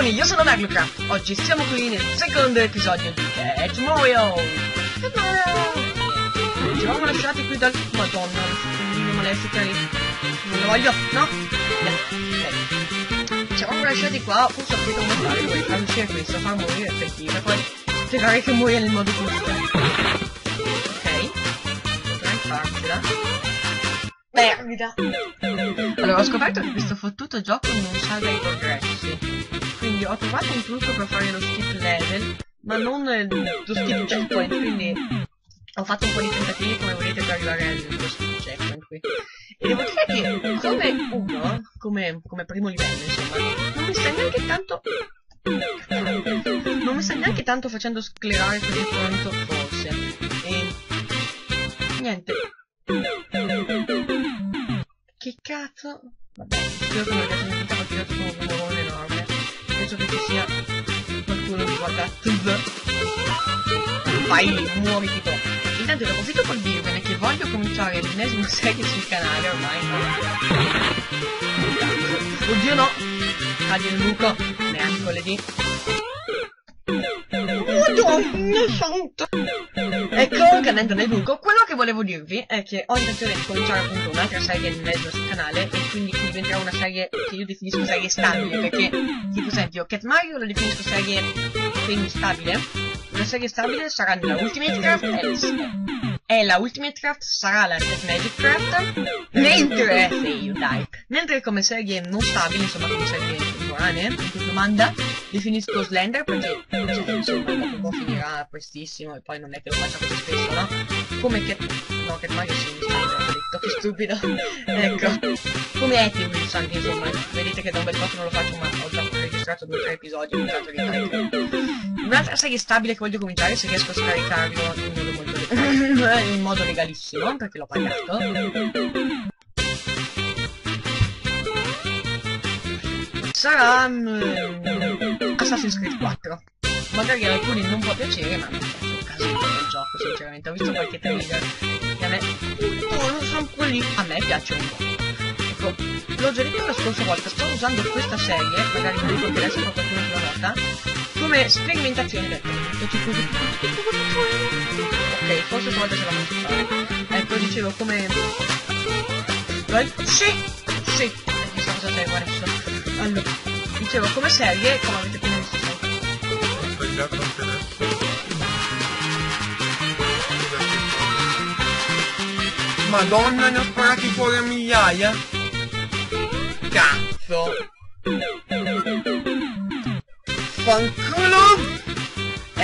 Ciaoni, io sono Merlucraft. Oggi siamo qui nel secondo episodio di Catch Mario. Ci eravamo lasciati qui dal... Madonna, il molestica lì. Non lo voglio, no? Ci eravamo lasciati qua, ho capito come fare poi, far uscire questo, far morire effettiva, poi spiegare che muoia nel modo giusto. Ok. Potrei farcela. Perdita. Allora, ho scoperto che questo fottuto gioco non salva i progressi. Quindi ho trovato un trucco per fare lo skip level, ma non lo skip checkpoint, quindi ho fatto un po' di tentativi come volete per arrivare allo skip checkpoint qui. E devo dire che come uno, come, come primo livello, insomma, non mi sta neanche tanto non mi sta neanche tanto facendo sclerare così tanto forse. E niente. Che cazzo? Vabbè, spero che non abbiate sentito perché io sono un rumore enorme. Penso che ci sia qualcuno che guarda Vai, muovi tipo. Intanto ne approfitto per dirvene che voglio cominciare l'ennesima serie sul canale ormai. Oddio no! Cadi il buco, mercoledì. Madonna santa! Ecco, cadendo nel buco, quello che volevo dirvi è che ho intenzione di cominciare appunto un'altra serie nel mezzo sul canale e quindi diventerà una serie che io definisco serie stabile, perché, tipo esempio, Cat Mario lo definisco serie quindi stabile, una serie stabile sarà nella Ultimate Craft e la Ultimate Craft sarà la Cat Magic Craft, mentre, sì, dai, mentre come serie non stabile, insomma come serie cui domanda, definisco Slender perché, insomma, finirà prestissimo e poi non è che lo faccia così spesso, no? Come Cat, no, Cat Mario sì, mi detto, che stupido, ecco, come Eti Wilson, insomma, vedete che da un bel po' che non lo faccio, ma ho già registrato due o tre episodi, ho già. Un'altra serie stabile che voglio cominciare, se riesco a scaricarlo in modo molto in modo legalissimo, perché l'ho pagato. Sarà um, Assassin's Creed 4. Magari a alcuni non può piacere, ma mi piace un casino del gioco, sinceramente. Ho visto qualche trailer e a me... Oh, non sono quelli... A me piace un po'. Ecco, l'ho già detto la scorsa volta, sto usando questa serie, magari non dico che adesso qualcuno che la nota, come sperimentazione del tipo Forse stavolta ce la posso fare. Ecco, dicevo come... Right? Sì! Sì! Chissà cosa serve adesso. Allora, dicevo come serie, come avete appena visto Ho tagliato anche adesso. Madonna, ne ho sparati fuori a migliaia! Cazzo! Fanculo!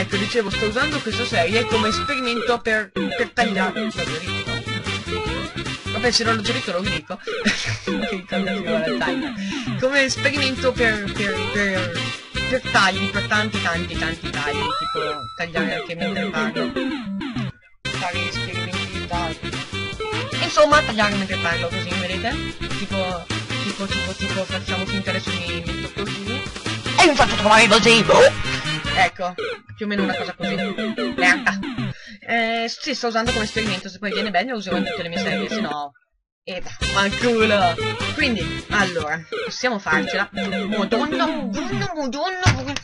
Ecco, dicevo, sto usando questa serie come esperimento per, per tagliare... Vabbè, se non l'ho già detto lo dico. come esperimento per, per, per, per tagli, per tanti tanti tanti tagli, tipo tagliare anche mentre parlo. Fare esperimenti di tagli. Insomma, tagliare mentre parlo così, vedete? Tipo, tipo, tipo, tipo, facciamo finta adesso mi metto così. E mi faccio trovare così! Ecco, più o meno una cosa così. Merda. Eh, sì, sto usando come esperimento, se poi viene bene lo userò in tutte le mie serie, se no... E fanculo! Quindi, allora, possiamo farcela. Madonna, madonna, madonna!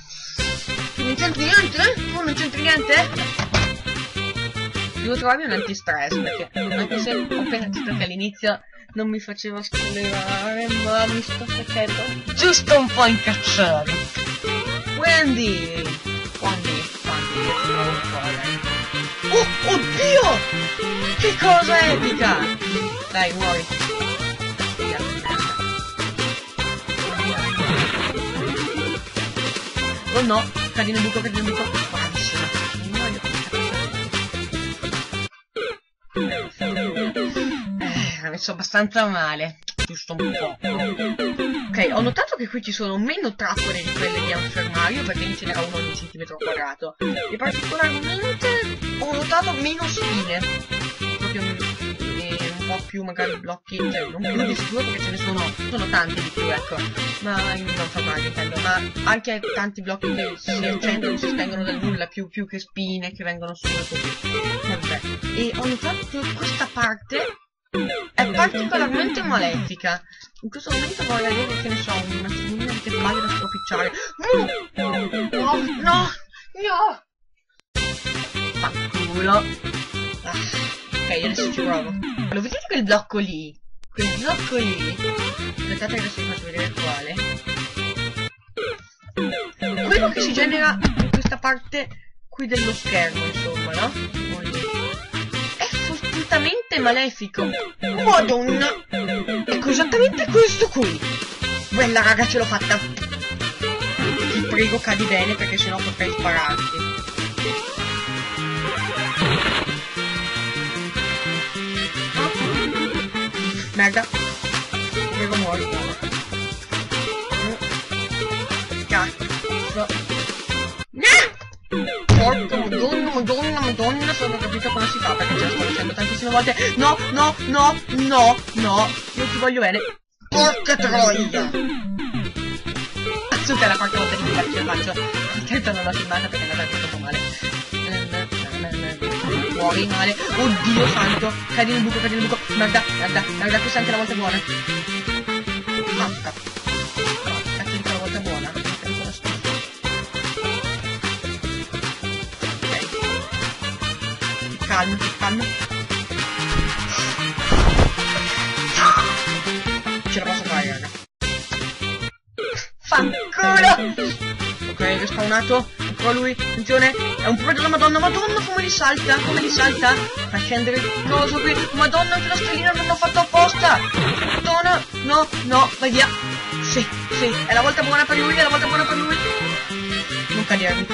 Non c'entri niente? Tu non c'entri niente? Devo trovarmi un antistress, perché anche se ho appena detto che all'inizio non mi faceva sclerare, ma mi sto facendo giusto un po' incazzare. Ti trovo fuori. Oh, oddio! Che cosa epica! Dai, muori. Oh no, cadi nel buco, cadi nel buco. Bravissima. Eh, messo abbastanza male. Giusto un po'. Ok, ho notato che qui ci sono meno trappole di quelle di Mario, perché lì ce n'era uno ogni centimetro quadrato. E particolarmente ho notato meno spine. Proprio e un po' più magari blocchi, cioè non più di sicuro perché ce ne sono, sono tanti di più, ecco. Ma non fa male intendo, ma anche tanti blocchi che si accendono, si spengono dal nulla, più, più che spine che vengono su così. Vabbè. E ho notato che questa parte è particolarmente malefica. In questo momento vorrei avere, che ne so, una, una solite palle da stropicciare. No, no, no! Fanculo. Ah, ok, adesso ci provo. Lo vedete quel blocco lì? Quel blocco lì? Aspettate adesso vi faccio vedere quale. Quello che si genera in questa parte qui dello schermo, insomma, no? È fottutamente malefico. Madonna! Ecco esattamente questo qui. Bella raga, ce l'ho fatta. Ti prego cadi bene perché sennò potrei spararti. Merda. Prego muori. Cazzo. Madonna, sono capito come si fa perché ce la sto facendo tantissime volte. No, no, no, no, no, io ti voglio bene. Porca troia! Che la quarta volta di cui ce la faccio. Certo non l'ho filmata perché è andata tutto male. Muori male. Oddio santo. Cadi nel buco, cadi nel buco. Merda, merda, merda, questa è anche la volta buona. Manca. Ok. Calmo, calmo. Ce la posso fare, raga. Fanculo! Ok, respawnato. Ancora lui. Attenzione. È un pro della madonna. Madonna come li salta. Come li salta. Fa scendere il coso qui. Madonna che la stellina non fatto apposta. Madonna. No, no, vai via. Sì, sì. È la volta buona per lui. È la volta buona per lui. Non cadere,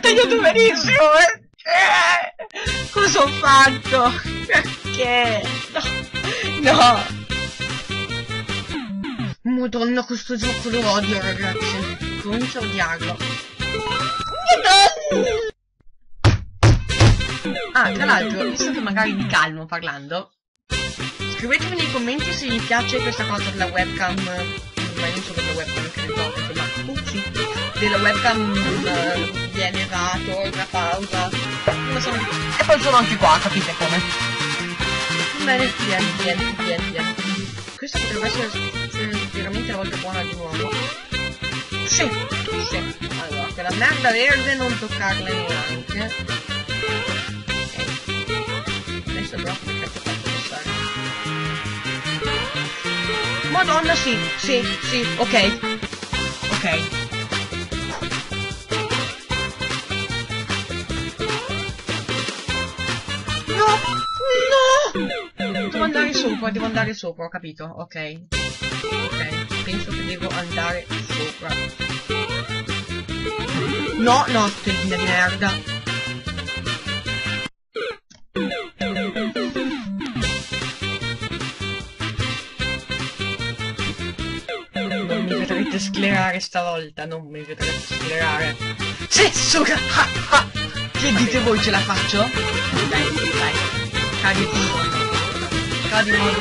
l'ho tagliato benissimo. Eh. Eh. Cosa ho fatto? Perché? No. No. Madonna, questo gioco lo odio, ragazzi. Comincio a odiarlo. Madonna! Ah, tra l'altro, visto che magari mi calmo parlando, scrivetemi nei commenti se vi piace questa cosa della webcam, ma io non so della webcam che ne so, ma, sì, della webcam uh, non so, e poi sono anche qua, capite come? Bene, vieni, vieni, vieni, vieni. Questa potrebbe essere veramente la volta buona di nuovo. Sì, sì. Allora, quella merda verde non toccarla neanche. Ok. Adesso però perché ti passare. Madonna, sì, sì, sì, ok. Ok. Andare sopra, devo andare sopra, ho capito, ok. Ok, penso che devo andare sopra. No, no, stellina di merda. Non mi vedrete sclerare stavolta, non mi vedrete sclerare. Ah. Che dite voi, ce la faccio? Dai, dai. Cadi Cadi in modo...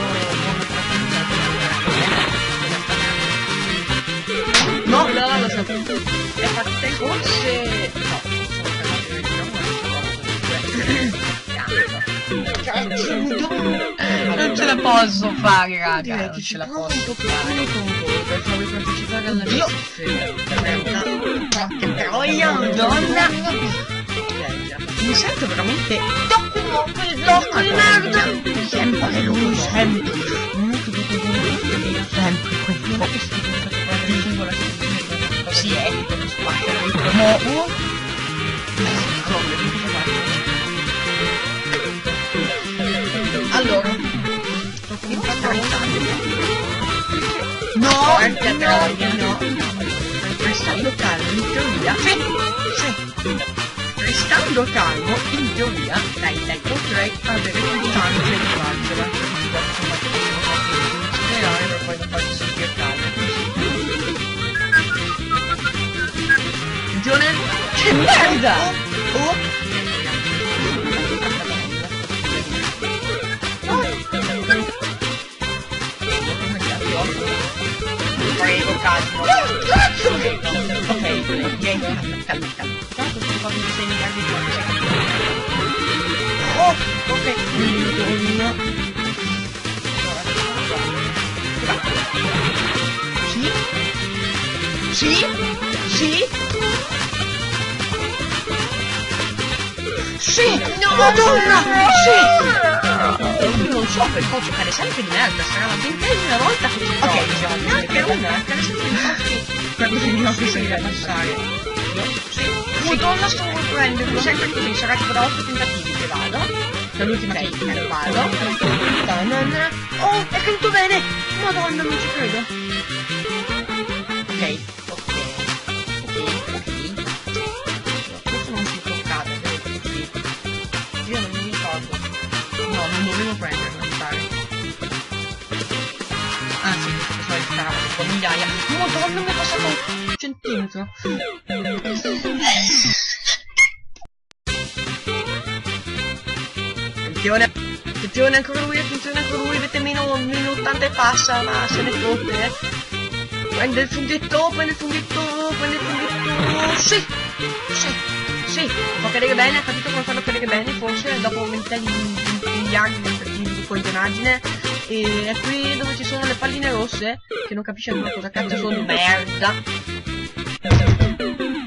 No, no, no, lo sapevo. È fatta forse... No, non ce la posso fare, raga. Non ce la posso fare. Porca troia, madonna. Mi sento veramente troppo quel di merda. Sempre lui, sempre. Sempre quello. Sì, è. Ma... Allora, No, troia, no. Restando calmo, in teoria. Sì, sì. Restando calmo, in teoria, dai, dai, potrei avere più chance di farcela. Sperare per poi non farci sentire calmo. Attenzione! Che merda! Oh, oh. Prego, calmo. Cazzo! Ok, cosa di segnarvi qua. Oh, ok. Allora, sì? Sì? Sì? Sì! No, Madonna! Sì! Non so per cosa giocare sempre di merda, sarà la ventesima volta che ci provo. Ok, neanche una, te una, sono per così non si sente passare. Sì. Madonna, sto prenderlo, sempre così, sarà tipo da 8 tentativi che vado. Dall'ultima okay, che vado. Oh, è caduto bene! Madonna, non ci credo. Ok, ok. Ok, ok. Questo non si toccava. Io non mi ricordo. No, non dovevo prenderlo, mi pare. Ah sì, questo è stava tipo migliaia. Madonna, mi è passato un centimetro. Attenzione, attenzione ancora lui, attenzione ancora lui, avete meno, meno 80 e passa, ma se ne fotte, eh. Prende il funghetto, prende il funghetto, prende il funghetto, sì, sì, sì, fa cadere bene, ha capito come farlo cadere bene, forse, dopo 20 miliardi di coglionaggine, e è qui dove ci sono le palline rosse, che non capisce ancora cosa cazzo sono, merda.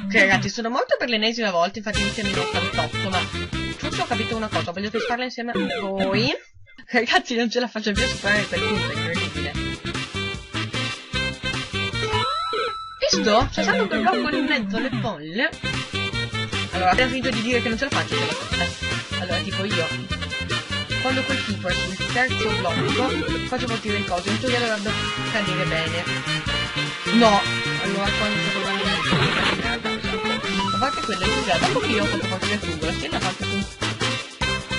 Ok ragazzi, sono morto per l'ennesima volta, infatti in 88, ma forse ho capito una cosa, voglio testarla insieme a voi. Ragazzi, non ce la faccio più a superare quel punto, è incredibile. Visto? C'è stato quel blocco in mezzo alle folle. Allora, appena finito di dire che non ce la faccio, ce la faccio. Allora, tipo io, quando quel tipo è sul terzo blocco, faccio partire il coso, in teoria dovrebbe cadere bene. No! Allora, quando a parte è già dopo che io ho fatto partire il fungo, la stella parte con...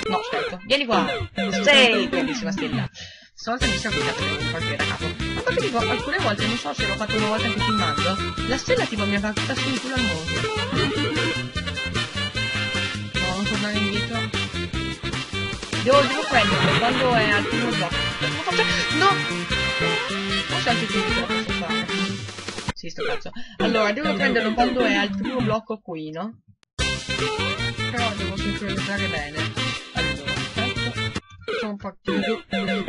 No, aspetta, vieni qua! Sei, bellissima stella! Stavolta mi sono applicato per partire da capo. Ma perché dico, alcune volte, non so se l'ho fatto una volta anche filmando, la stella tipo mi aveva tutta sul culo al mondo. No, non tornare indietro. Devo, devo prenderlo quando è al primo blocco. No! Forse anche qui fare. Sì, sto cazzo. Allora, devo prenderlo quando è al primo blocco qui, no? Però devo sincronizzare bene. Allora, aspetta. Sono partito.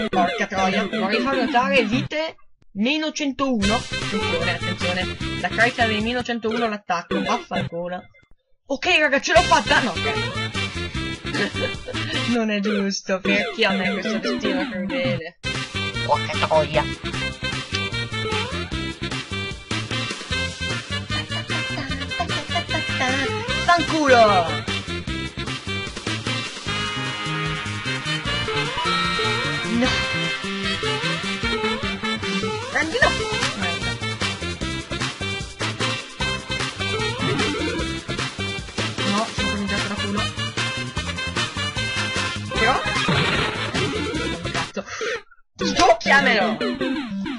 Porca troia. Vorrei far notare vite meno 101. Attenzione, attenzione. La carica dei meno 101 l'attacco. Vaffanculo. Ok, raga, ce l'ho fatta! No, ok. non è giusto, perché a me questo destino crudele. Porca troia. Fanculo! No! Prendilo! No, sincronizzato da culo. Però... Cazzo! Stucchiamelo!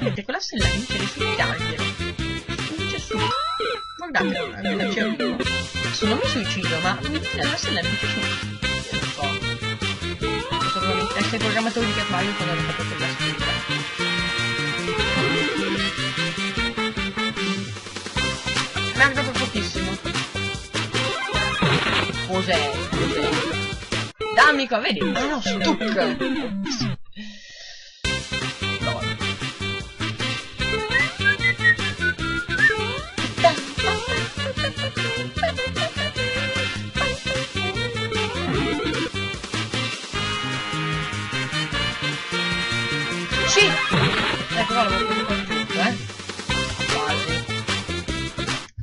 Vedete, quella stella mi dice Guardate, appena ci arrivo. Adesso non mi suicido, ma la stella mi dice su. Io non so. Questo probabilmente essere programmatori di Mario quando hanno fatto quella stella. Merda per pochissimo. Cos'è? Cos'è? Dammi qua, vedi? Ah no, stuc! Tutto, eh. Quasi.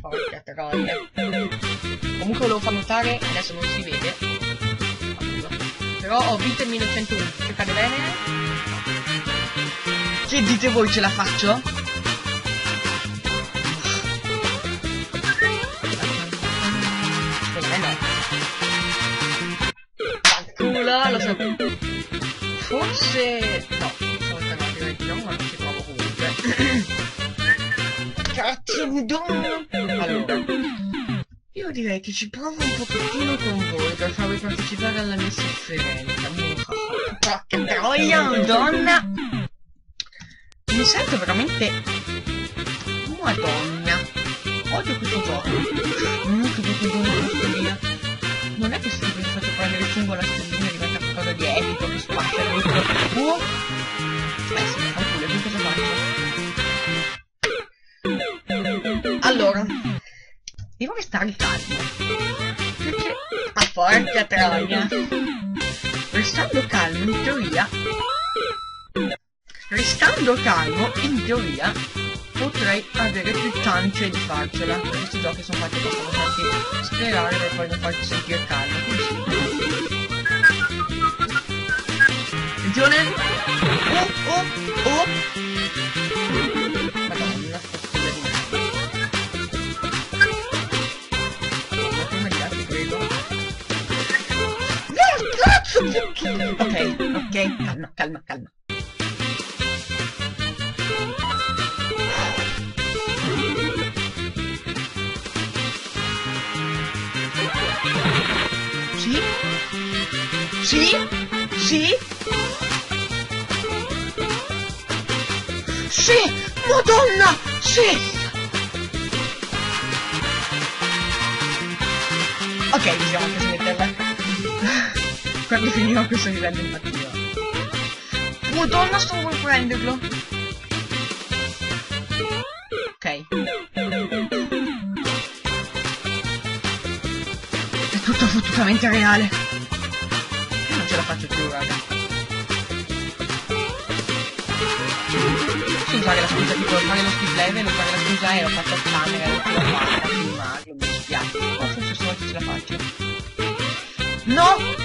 Porca troia. Comunque volevo far notare, adesso non si vede. Però ho vite 1101. Che cade bene? Che dite voi ce la faccio? Eh no. Fanculo, lo so. Forse... Cazzo di dono! Allora, io direi che ci provo un pochettino con voi per farvi partecipare alla mia sofferenza. Porca troia, madonna! Mi sento veramente... Madonna! Odio questo gioco. Mm, che gioco troia. Restando calmo, in teoria... Restando calmo, in teoria, potrei avere più chance di farcela. Questi giochi sono fatti per farti sperare per poi non farti sentire calmo. Attenzione! Oh, oh, oh! Ok, ok, calma, calma, calma. Sì? Sì? Sì? Sì! Madonna! Sì! Ok, diciamo che. Quando finirò questo livello infatti Madonna, sto per prenderlo! Ok. È tutto fottutamente reale. Io non ce la faccio più, raga. Sì, usare la scusa tipo fare lo skip level, usare la scusa e ho fatto il camera, l'ho fatta, filmarlo, mi dispiace. Forse stavolta ce la faccio. No!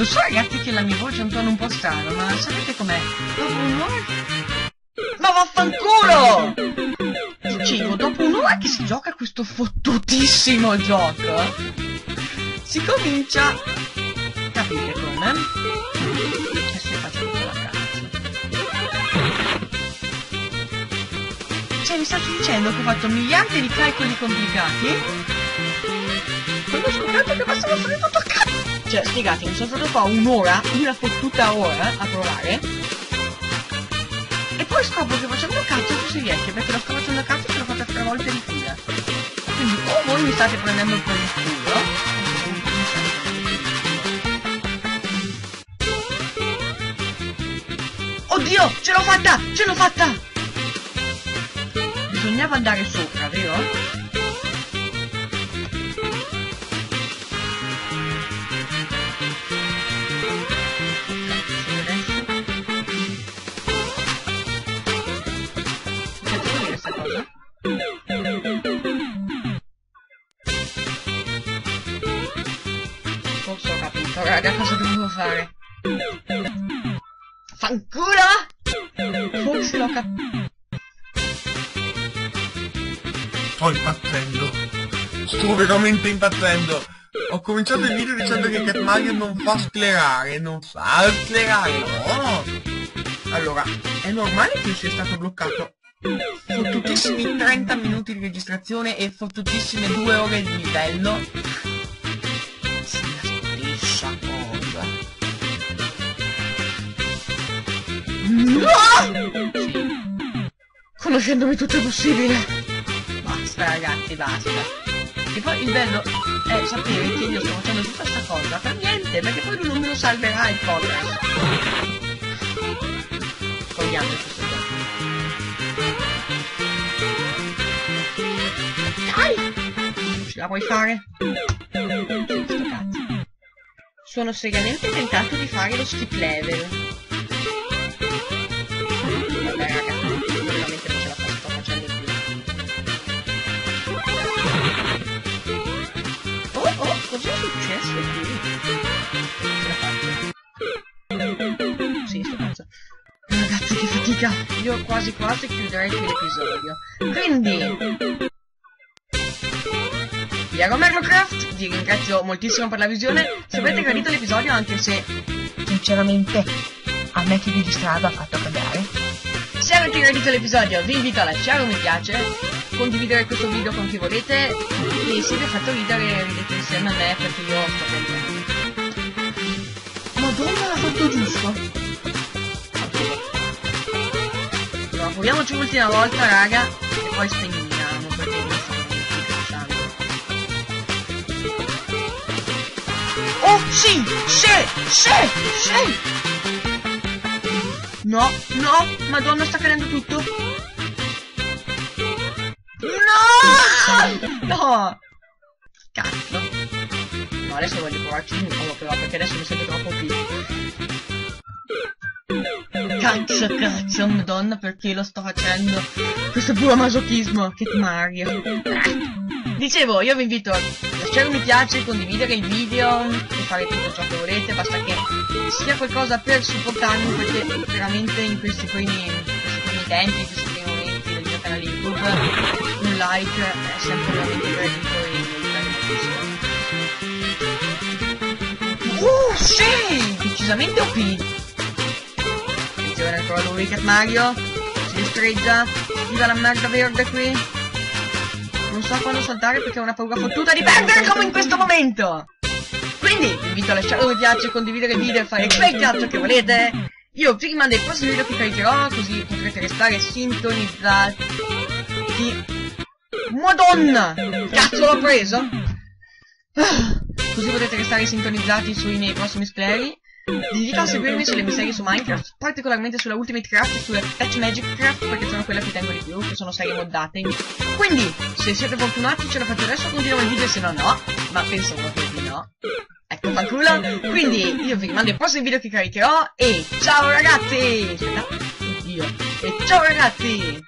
Lo so ragazzi che la mia voce è un tono un po' strano, ma sapete com'è? Dopo un'ora... Ma vaffanculo! Dicevo, dopo un'ora che si gioca questo fottutissimo gioco, si comincia... Capite come? Adesso faccio tutta la cazzo. Cioè, mi state dicendo che ho fatto miliardi di calcoli complicati? Quando ho scoperto che bastava fare tutto a cazzo! Cioè, spiegatemi, sono stato qua un'ora, una fottuta ora a provare. E poi scopro che facendo cazzo non si riesce, perché lo sto facendo cazzo e l'ho fatta tre volte di fila. Quindi o voi mi state prendendo per il culo, o voi mi state prendendo per il culo. Oddio, ce l'ho fatta! Ce l'ho fatta! Bisognava andare sopra, vero? Sto veramente impazzendo. Ho cominciato il video dicendo che Cat Mario non fa sclerare, non fa sclerare, no! Allora, è normale che sia stato bloccato fottutissimi 30 minuti di registrazione e fottutissime 2 ore di livello? Stessa cosa. No! Conoscendomi tutto è possibile. Basta ragazzi, basta. E poi il bello è sapere che io sto facendo tutta questa cosa per niente, perché poi lui non me lo salverà il podcast. Togliamo questo. Dai! Ce la puoi fare? Sono seriamente tentato di fare lo skip level. Cos'è successo qui? Sì. Ragazzi, che fatica! Io quasi quasi chiuderei qui l'episodio. Quindi... Io Merlocraft, vi ringrazio moltissimo per la visione. Se avete gradito l'episodio, anche se sinceramente a me chi registrava ha fatto cagare. Avete gradito l'episodio, vi invito a lasciare un mi piace, condividere questo video con chi volete e se vi ha fatto ridere, ridete insieme a me perché io sto piangendo. Madonna, l'ha fatto giusto. Allora, proviamoci un'ultima volta, raga, e poi spegniamo perché mi sto cansando. Oh, sì! Sì! Sì! Sì! No, no! Madonna, sta cadendo tutto! No! No! Cazzo. No, adesso voglio provarci di nuovo però, perché adesso mi sento troppo piccolo. Cazzo, cazzo, madonna, perché lo sto facendo? Questo è puro masochismo, che Mario. Dicevo, io vi invito a lasciare un mi piace, condividere il video e fare tutto ciò che volete, basta che sia qualcosa per supportarmi, perché veramente in questi primi, questi primi tempi, in questi primi momenti del mio canale YouTube, un like è sempre veramente gradito e. Uh, sì! Decisamente OP! Attenzione ancora Cat Mario. Si distreggia. Viva la merda verde qui. So quando saltare perché ho una paura fottuta di perdere come in questo momento. Quindi vi invito a lasciare un mi piace, condividere il video e fare quel cazzo che volete. Io prima dei prossimi video che caricherò, così potrete restare sintonizzati. Madonna! Cazzo l'ho preso? Ah, così potete restare sintonizzati sui miei prossimi scleri. Vi invito a seguirmi sulle mie serie su Minecraft, particolarmente sulla Ultimate Craft e sulla Touch Magic Craft, perché sono quelle che tengo di più, che sono serie moddate. Quindi, se siete fortunati ce la faccio adesso, continuo il video, se no no, ma penso proprio di no. Ecco, fa culo. Quindi, io vi rimando ai prossimi video che caricherò, e ciao ragazzi! Aspetta, oddio. E ciao ragazzi!